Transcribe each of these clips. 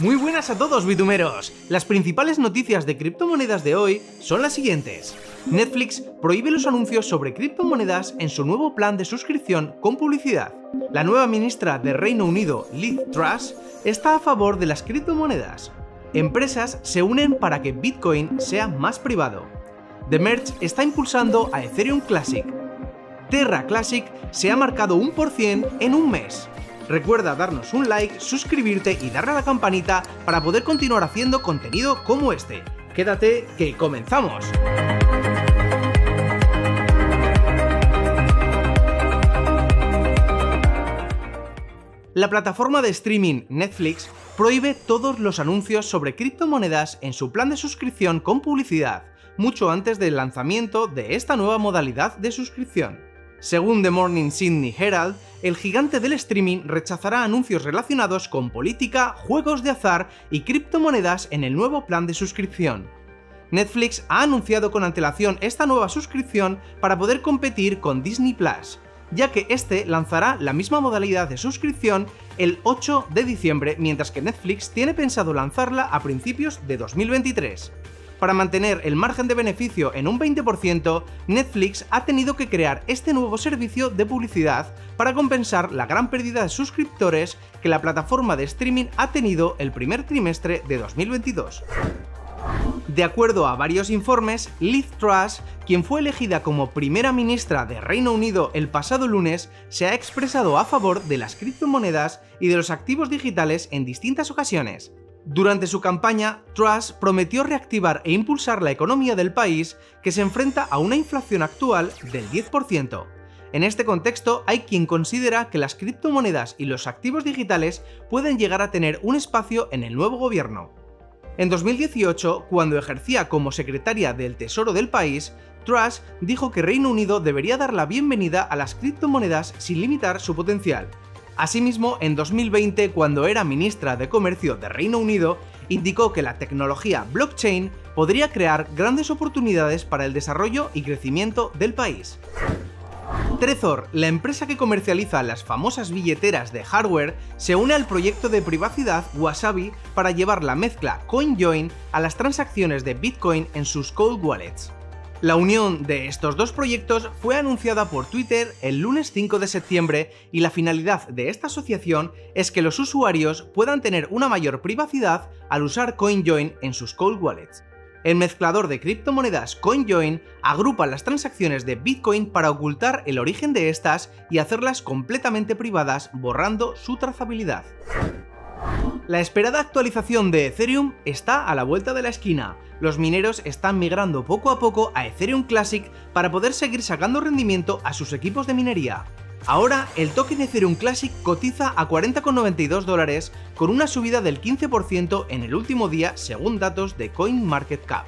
Muy buenas a todos, bitumeros. Las principales noticias de criptomonedas de hoy son las siguientes. Netflix prohíbe los anuncios sobre criptomonedas en su nuevo plan de suscripción con publicidad. La nueva ministra de Reino Unido, Liz Truss, está a favor de las criptomonedas. Empresas se unen para que Bitcoin sea más privado. The Merge está impulsando a Ethereum Classic. Terra Classic se ha marcado un por cien en un mes. Recuerda darnos un like, suscribirte y darle a la campanita para poder continuar haciendo contenido como este. Quédate que comenzamos. La plataforma de streaming Netflix prohíbe todos los anuncios sobre criptomonedas en su plan de suscripción con publicidad, mucho antes del lanzamiento de esta nueva modalidad de suscripción. Según The Morning Sydney Herald, el gigante del streaming rechazará anuncios relacionados con política, juegos de azar y criptomonedas en el nuevo plan de suscripción. Netflix ha anunciado con antelación esta nueva suscripción para poder competir con Disney Plus, ya que este lanzará la misma modalidad de suscripción el 8 de diciembre, mientras que Netflix tiene pensado lanzarla a principios de 2023. Para mantener el margen de beneficio en un 20%, Netflix ha tenido que crear este nuevo servicio de publicidad para compensar la gran pérdida de suscriptores que la plataforma de streaming ha tenido el primer trimestre de 2022. De acuerdo a varios informes, Liz Truss, quien fue elegida como primera ministra de Reino Unido el pasado lunes, se ha expresado a favor de las criptomonedas y de los activos digitales en distintas ocasiones. Durante su campaña, Truss prometió reactivar e impulsar la economía del país que se enfrenta a una inflación actual del 10%. En este contexto, hay quien considera que las criptomonedas y los activos digitales pueden llegar a tener un espacio en el nuevo gobierno. En 2018, cuando ejercía como secretaria del Tesoro del país, Truss dijo que Reino Unido debería dar la bienvenida a las criptomonedas sin limitar su potencial. Asimismo, en 2020, cuando era ministra de Comercio de Reino Unido, indicó que la tecnología blockchain podría crear grandes oportunidades para el desarrollo y crecimiento del país. Trezor, la empresa que comercializa las famosas billeteras de hardware, se une al proyecto de privacidad Wasabi para llevar la mezcla CoinJoin a las transacciones de Bitcoin en sus cold wallets. La unión de estos dos proyectos fue anunciada por Twitter el lunes 5 de septiembre y la finalidad de esta asociación es que los usuarios puedan tener una mayor privacidad al usar CoinJoin en sus cold wallets. El mezclador de criptomonedas CoinJoin agrupa las transacciones de Bitcoin para ocultar el origen de estas y hacerlas completamente privadas borrando su trazabilidad. La esperada actualización de Ethereum está a la vuelta de la esquina. Los mineros están migrando poco a poco a Ethereum Classic para poder seguir sacando rendimiento a sus equipos de minería. Ahora, el token Ethereum Classic cotiza a 40,92 dólares con una subida del 15% en el último día según datos de CoinMarketCap.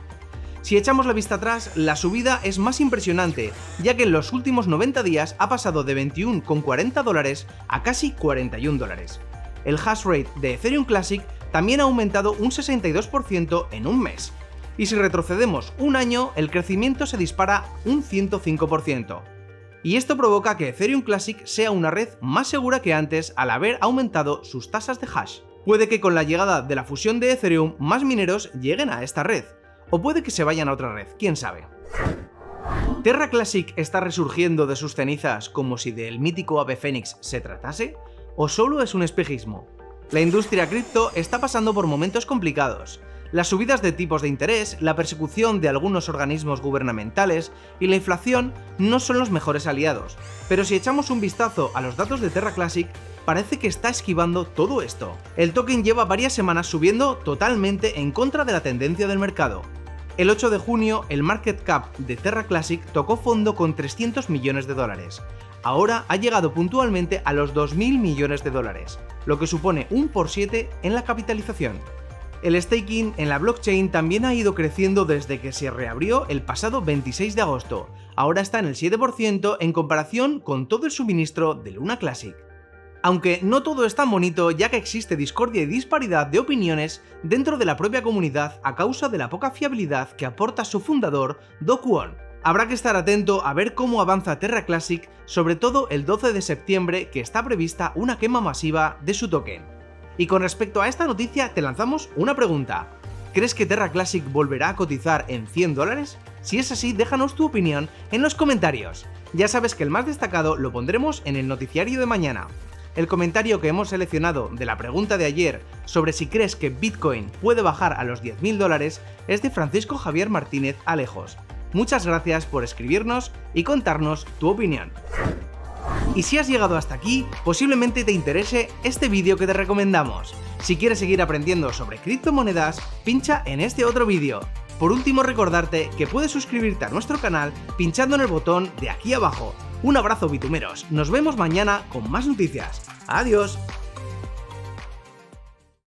Si echamos la vista atrás, la subida es más impresionante, ya que en los últimos 90 días ha pasado de 21,40 dólares a casi 41 dólares el hash rate de Ethereum Classic también ha aumentado un 62% en un mes. Y si retrocedemos un año, el crecimiento se dispara un 105%. Y esto provoca que Ethereum Classic sea una red más segura que antes al haber aumentado sus tasas de hash. Puede que con la llegada de la fusión de Ethereum más mineros lleguen a esta red, o puede que se vayan a otra red, quién sabe. ¿Terra Classic está resurgiendo de sus cenizas como si del mítico ave fénix se tratase? ¿O solo es un espejismo? La industria cripto está pasando por momentos complicados. Las subidas de tipos de interés, la persecución de algunos organismos gubernamentales y la inflación no son los mejores aliados, pero si echamos un vistazo a los datos de Terra Classic, parece que está esquivando todo esto. El token lleva varias semanas subiendo totalmente en contra de la tendencia del mercado. El 8 de junio, el market cap de Terra Classic tocó fondo con 300 millones de dólares, ahora ha llegado puntualmente a los 2.000 millones de dólares, lo que supone un por 7 en la capitalización. El staking en la blockchain también ha ido creciendo desde que se reabrió el pasado 26 de agosto, ahora está en el 7% en comparación con todo el suministro de Luna Classic. Aunque no todo es tan bonito ya que existe discordia y disparidad de opiniones dentro de la propia comunidad a causa de la poca fiabilidad que aporta su fundador, Do Habrá que estar atento a ver cómo avanza Terra Classic, sobre todo el 12 de septiembre que está prevista una quema masiva de su token. Y con respecto a esta noticia te lanzamos una pregunta. ¿Crees que Terra Classic volverá a cotizar en 100 dólares? Si es así, déjanos tu opinión en los comentarios. Ya sabes que el más destacado lo pondremos en el noticiario de mañana. El comentario que hemos seleccionado de la pregunta de ayer sobre si crees que Bitcoin puede bajar a los 10.000 dólares es de Francisco Javier Martínez Alejos. Muchas gracias por escribirnos y contarnos tu opinión. Y si has llegado hasta aquí, posiblemente te interese este vídeo que te recomendamos. Si quieres seguir aprendiendo sobre criptomonedas, pincha en este otro vídeo. Por último recordarte que puedes suscribirte a nuestro canal pinchando en el botón de aquí abajo. Un abrazo bitumeros, nos vemos mañana con más noticias. Adiós.